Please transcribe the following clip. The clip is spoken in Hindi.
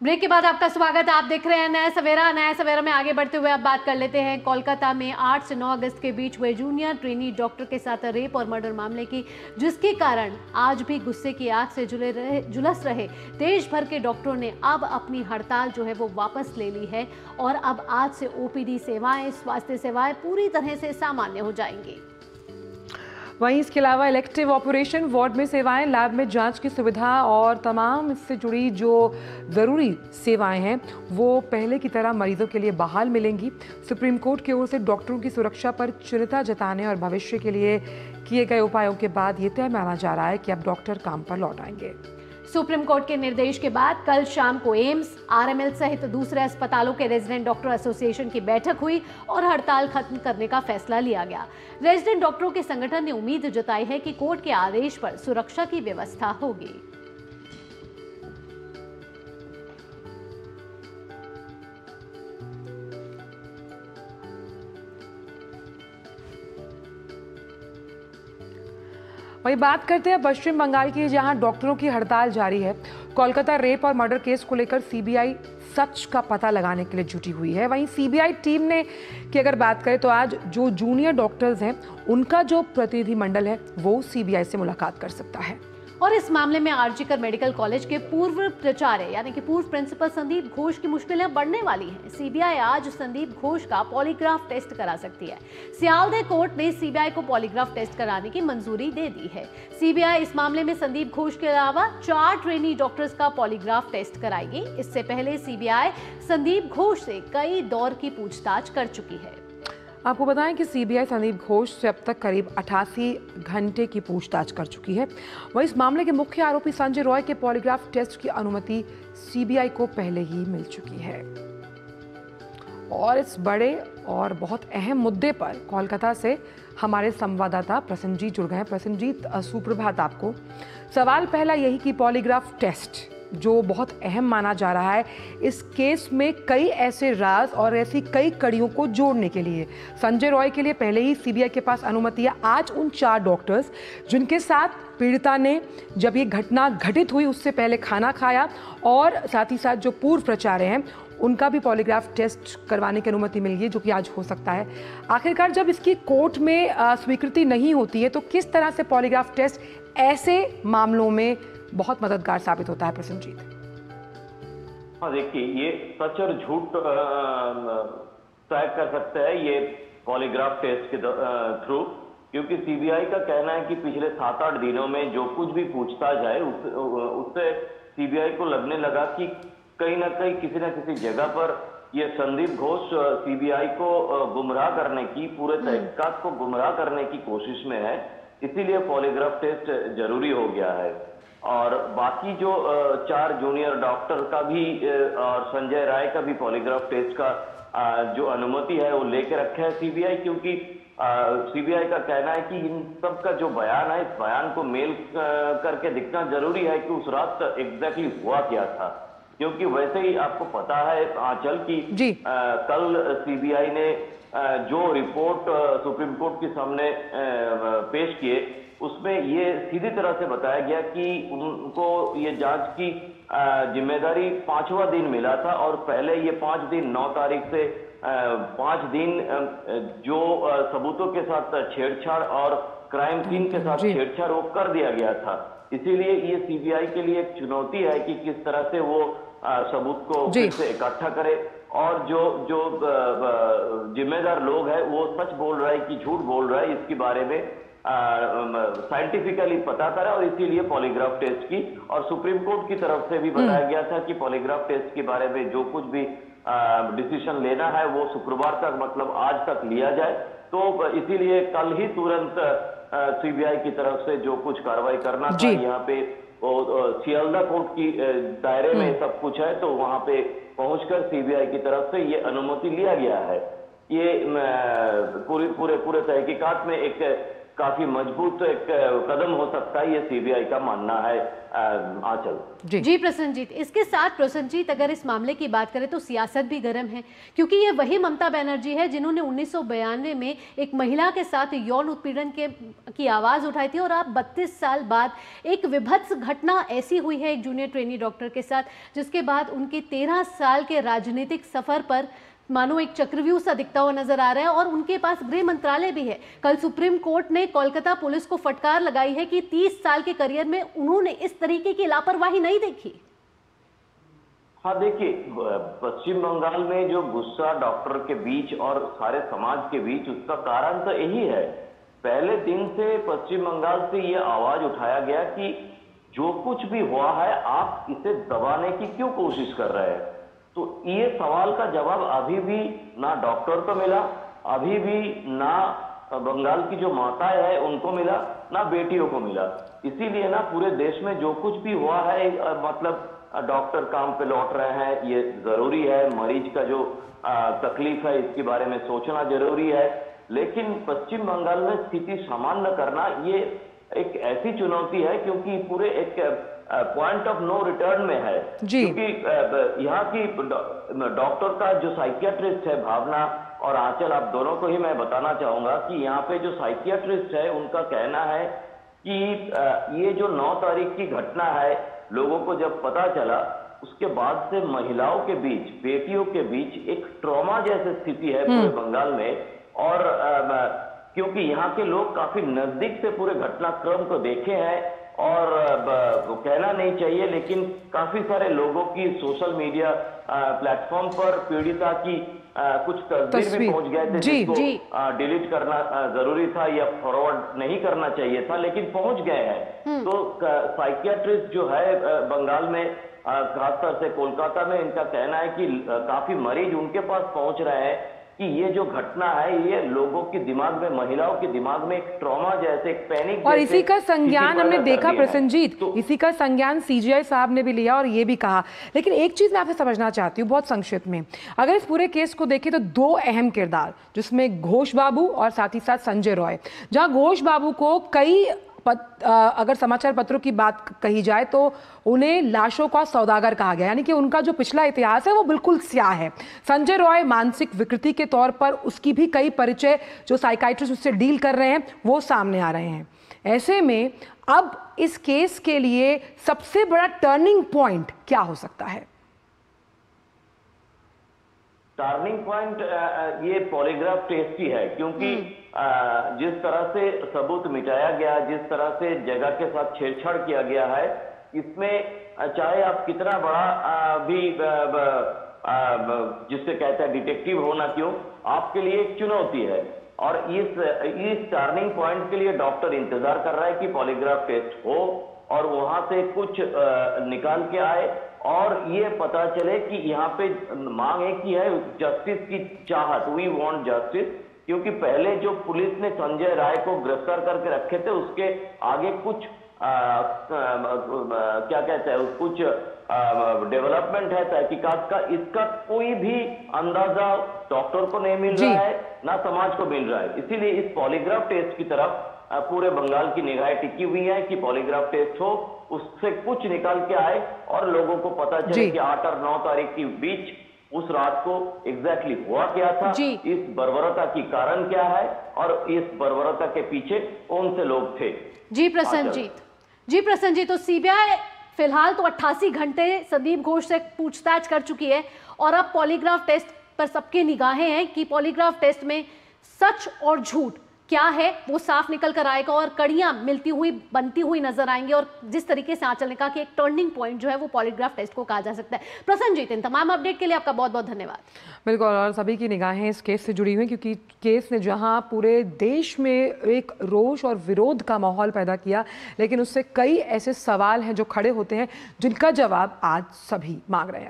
ब्रेक के बाद आपका स्वागत। है आप देख रहे हैं नया सवेरा। नया सवेरा में आगे बढ़ते हुए अब बात कर लेते हैं। कोलकाता में 8 से 9 अगस्त के बीच हुए जूनियर ट्रेनी डॉक्टर के साथ रेप और मर्डर मामले की, जिसके कारण आज भी गुस्से की आग से जुले रहे जुलस रहे देश भर के डॉक्टरों ने अब अपनी हड़ताल जो है वो वापस ले ली है और अब आज से ओपीडी सेवाएँ, स्वास्थ्य सेवाएँ पूरी तरह से सामान्य हो जाएँगी। वहीं इसके अलावा इलेक्टिव ऑपरेशन वार्ड में सेवाएँ लैब में जाँच की सुविधा और तमाम इससे जुड़ी जो ज़रूरी सेवाएँ हैं, वो पहले की तरह मरीजों के लिए बहाल मिलेंगी। सुप्रीम कोर्ट की ओर से डॉक्टरों की सुरक्षा पर चिंता जताने और भविष्य के लिए किए गए उपायों के बाद ये तय माना जा रहा है कि अब डॉक्टर काम पर लौट आएँगे। सुप्रीम कोर्ट के निर्देश के बाद कल शाम को एम्स, आरएमएल सहित दूसरे अस्पतालों के रेजिडेंट डॉक्टर एसोसिएशन की बैठक हुई और हड़ताल खत्म करने का फैसला लिया गया। रेजिडेंट डॉक्टरों के संगठन ने उम्मीद जताई है कि कोर्ट के आदेश पर सुरक्षा की व्यवस्था होगी। वही बात करते हैं पश्चिम बंगाल की, जहाँ डॉक्टरों की हड़ताल जारी है। कोलकाता रेप और मर्डर केस को लेकर सीबीआई सच का पता लगाने के लिए जुटी हुई है। वहीं सीबीआई टीम ने की अगर बात करें तो आज जो जूनियर डॉक्टर्स हैं, उनका जो प्रतिनिधिमंडल है, वो सीबीआई से मुलाकात कर सकता है। और इस मामले में आरजीकर मेडिकल कॉलेज के पूर्व प्राचार्य यानी कि पूर्व प्रिंसिपल संदीप घोष की मुश्किलें बढ़ने वाली हैं। सीबीआई आज संदीप घोष का पॉलीग्राफ टेस्ट करा सकती है। सियालदह कोर्ट ने सीबीआई को पॉलीग्राफ टेस्ट कराने की मंजूरी दे दी है। सीबीआई इस मामले में संदीप घोष के अलावा चार ट्रेनी डॉक्टर्स का पॉलीग्राफ टेस्ट कराएगी। इससे पहले सीबीआई संदीप घोष से कई दौर की पूछताछ कर चुकी है। आपको बताएँ कि सीबीआई संदीप घोष से अब तक करीब 88 घंटे की पूछताछ कर चुकी है। वहीं इस मामले के मुख्य आरोपी संजय रॉय के पॉलीग्राफ टेस्ट की अनुमति सीबीआई को पहले ही मिल चुकी है। और इस बड़े और बहुत अहम मुद्दे पर कोलकाता से हमारे संवाददाता प्रसन्नजीत जुड़ गए हैं। प्रसन्नजीत सुप्रभात आपको। सवाल पहला यही कि पॉलीग्राफ टेस्ट जो बहुत अहम माना जा रहा है, इस केस में कई ऐसे राज और ऐसी कई कड़ियों को जोड़ने के लिए। संजय रॉय के लिए पहले ही सीबीआई के पास अनुमति है। आज उन चार डॉक्टर्स जिनके साथ पीड़िता ने जब ये घटना घटित हुई, उससे पहले खाना खाया और साथ ही साथ जो पूर्व प्रचार्य हैं, उनका भी पॉलीग्राफ टेस्ट करवाने की अनुमति मिल गई जो कि आज हो सकता है। आखिरकार जब इसकी कोर्ट में स्वीकृति नहीं होती है तो किस तरह से पॉलीग्राफ टेस्ट ऐसे मामलों में बहुत मददगार साबित होता है प्रसन्नजीत हाँ देखिए ये सच और झूठ तय कर सकते हैं ये पॉलीग्राफ टेस्ट के थ्रू क्योंकि सीबीआई का कहना है कि पिछले सात आठ दिनों में जो कुछ भी पूछता जाए उस, उससे सीबीआई को लगने लगा कि कहीं ना कहीं किसी ना किसी जगह पर ये संदीप घोष सीबीआई को गुमराह करने की पूरे हम्म। तहकीकात को गुमराह करने की कोशिश में है इसीलिए पॉलीग्राफ टेस्ट ज़रूरी हो गया है और बाकी जो चार जूनियर डॉक्टर का भी और संजय राय का भी पॉलीग्राफ टेस्ट का जो अनुमति है वो लेके रखे है सीबीआई क्योंकि सीबीआई का कहना है कि इन सब का जो बयान है इस बयान को मेल करके दिखना ज़रूरी है कि उस रात एग्जैक्टली हुआ क्या था क्योंकि वैसे ही आपको पता है आंचल की जी। आ, कल सीबीआई ने आ, जो रिपोर्ट सुप्रीम कोर्ट के सामने आ, पेश किए उसमें ये सीधी तरह से बताया गया कि उनको ये जाँच की ज़िम्मेदारी पांचवा दिन मिला था और पहले ये पाँच दिन नौ तारीख से पाँच दिन जो सबूतों के साथ छेड़छाड़ और क्राइम सीन के साथ छेड़छाड़ वो कर दिया गया था। इसीलिए ये सीबीआई के लिए एक चुनौती है कि किस तरह से वो सबूत को फिर से इकट्ठा करे और जो जो जिम्मेदार लोग हैं वो सच बोल रहा है कि झूठ बोल रहा है इसके बारे में। साइंटिफिकली पता करा और इसीलिए पॉलीग्राफ टेस्ट की और सुप्रीम कोर्ट की तरफ़ से भी बताया हम्म। गया था कि पॉलीग्राफ टेस्ट के बारे में जो कुछ भी डिसीज़न लेना है वो शुक्रवार तक मतलब आज तक लिया जाए तो इसीलिए कल ही तुरंत सीबीआई की तरफ़ से जो कुछ कार्रवाई करना था यहाँ पे सियालदा कोर्ट की दायरे में हम्म। सब कुछ है तो वहाँ पे पहुंचकर सीबीआई की तरफ़ से ये अनुमति लिया गया है ये पूरे पूरे पूरे तहकीकात में एक काफ़ी मज़बूत एक कदम हो सकता है ये सीबीआई का मानना है आंचल। जी। जी प्रसन्नजीत इसके साथ प्रसन्नजीत अगर इस मामले की बात करें तो सियासत भी गर्म है क्योंकि ये वही ममता बनर्जी है जिन्होंने उन्नीस में एक महिला के साथ यौन उत्पीड़न के की आवाज़ उठाई थी और आप बत्तीस साल बाद एक विभत्स घटना ऐसी हुई है एक जूनियर ट्रेनी डॉक्टर के साथ जिसके बाद उनके तेरह साल के राजनीतिक सफ़र पर मानो एक चक्रव्यूह सा दिखता हुआ नज़र आ रहा है और उनके पास गृह मंत्रालय भी है। कल सुप्रीम कोर्ट ने कोलकाता पुलिस को फटकार लगाई है कि 30 साल के करियर में उन्होंने इस तरीके की लापरवाही नहीं देखी। हाँ देखिए पश्चिम बंगाल में जो गुस्सा डॉक्टर के बीच और सारे समाज के बीच उसका कारण तो यही है। पहले दिन से पश्चिम बंगाल से ये आवाज़ उठाया गया कि जो कुछ भी हुआ है, आप इसे दबाने की क्यों कोशिश कर रहे हैं? तो ये सवाल का जवाब अभी भी ना डॉक्टर को मिला, अभी भी ना बंगाल की जो माताएँ है उनको मिला, ना बेटियों को मिला। इसीलिए ना पूरे देश में जो कुछ भी हुआ है मतलब डॉक्टर काम पे लौट रहे हैं, ये ज़रूरी है। मरीज़ का जो तकलीफ़ है, इसके बारे में सोचना ज़रूरी है। लेकिन पश्चिम बंगाल में स्थिति सामान्य करना ये एक ऐसी चुनौती है, क्योंकि पूरे एक पॉइंट ऑफ़ नो रिटर्न में है जी क्योंकि यहाँ की डॉक्टर का जो साइकियाट्रिस्ट है भावना और आंचल आप दोनों को ही मैं बताना चाहूँगा कि यहाँ पे जो साइकियाट्रिस्ट है उनका कहना है कि ये जो 9 तारीख की घटना है लोगों को जब पता चला उसके बाद से महिलाओं के बीच बेटियों के बीच एक ट्रॉमा जैसी स्थिति है पूरे हम्म। बंगाल में और क्योंकि यहाँ के लोग काफ़ी नज़दीक से पूरे घटनाक्रम को देखे हैं और वो कहना नहीं चाहिए लेकिन काफ़ी सारे लोगों की सोशल मीडिया प्लेटफॉर्म पर पीड़िता की कुछ तस्वीर भी पहुँच गए थे जी, जिसको डिलीट करना ज़रूरी था या फॉरवर्ड नहीं करना चाहिए था लेकिन पहुँच गए हैं। हम्म। तो साइकियाट्रिस्ट जो है बंगाल में खासतौर से कोलकाता में इनका कहना है कि काफ़ी मरीज़ उनके पास पहुँच रहे हैं। कि ये जो घटना है ये लोगों के दिमाग में महिलाओं के दिमाग में एक ट्रॉमा जैसे एक पैनिक और इसी का संज्ञान हमने देखा प्रसन्नजीत तो, इसी का संज्ञान सीजीआई साहब ने भी लिया और ये भी कहा। लेकिन एक चीज़ मैं आपसे समझना चाहती हूँ बहुत संक्षिप्त में। अगर इस पूरे केस को देखें तो दो अहम किरदार जिसमें घोष बाबू और साथ ही साथ संजय रॉय। जहाँ घोष बाबू को कई पत, अगर समाचार पत्रों की बात कही जाए तो उन्हें लाशों का सौदागर कहा गया। यानी कि उनका जो पिछला इतिहास है वो बिल्कुल स्याह है। संजय रॉय मानसिक विकृति के तौर पर उसकी भी कई परिचय जो साइकाइट्रिस्ट उससे डील कर रहे हैं वो सामने आ रहे हैं। ऐसे में अब इस केस के लिए सबसे बड़ा टर्निंग पॉइंट क्या हो सकता है? टर्निंग पॉइंट ये पॉलीग्राफ टेस्ट ही है क्योंकि हम्म। जिस तरह से सबूत मिटाया गया, जिस तरह से जगह के साथ छेड़छाड़ किया गया है, इसमें चाहे आप कितना बड़ा भी जिससे कहते हैं डिटेक्टिव होना क्यों, आपके लिए एक चुनौती है। और इस इस टर्निंग पॉइंट के लिए डॉक्टर इंतज़ार कर रहा है कि पॉलीग्राफ टेस्ट हो और वहाँ से कुछ निकाल के आए और ये पता चले कि यहाँ पे मांग एक ही है, जस्टिस की चाहत वी वांट जस्टिस क्योंकि पहले जो पुलिस ने संजय राय को गिरफ़्तार करके रखे थे उसके आगे कुछ आ, आ, आ, क्या कहते हैं कुछ डेवलपमेंट है तहकीकात का इसका कोई भी अंदाज़ा डॉक्टर को नहीं मिल रहा है ना समाज को मिल रहा है। इसीलिए इस पॉलीग्राफ टेस्ट की तरफ़ पूरे बंगाल की निगाहें टिकी हुई है कि पॉलीग्राफ टेस्ट हो उससे कुछ निकाल के आए और लोगों को पता चले कि आठ और नौ तारीख के बीच उस रात को एग्जैक्टली exactly हुआ क्या था? इस बर्बरता की कारण क्या है? और इस बर्बरता के पीछे कौन से लोग थे? जी प्रसन्नजीत। जी प्रसन्नजीत तो सीबीआई फ़िलहाल तो 88 घंटे संदीप घोष से पूछताछ कर चुकी है और अब पॉलीग्राफ टेस्ट पर सबकी निगाहें हैं कि पॉलीग्राफ टेस्ट में सच और झूठ क्या है? वो साफ़ निकल कर आएगा और कड़ियाँ मिलती हुई, बनती हुई नज़र आएँगी और जिस तरीके से आंचल ने कहा कि एक टर्निंग पॉइंट जो है वो पॉलीग्राफ टेस्ट को कहा जा सकता है। प्रसन्न जीत इन तमाम अपडेट के लिए आपका बहुत बहुत धन्यवाद। बिल्कुल, और सभी की निगाहें इस केस से जुड़ी हुई, क्योंकि केस ने जहाँ पूरे देश में एक रोष और विरोध का माहौल पैदा किया, लेकिन उससे कई ऐसे सवाल हैं जो खड़े होते हैं, जिनका जवाब आज सभी मांग रहे हैं।